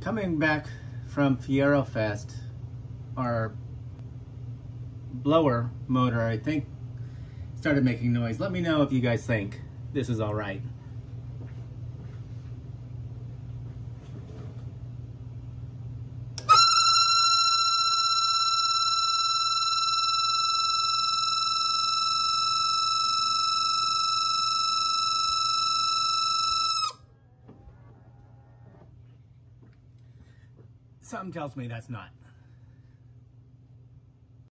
Coming back from Fiero Fest, our blower motor, I think, started making noise. Let me know if you guys think this is all right. Something tells me that's not.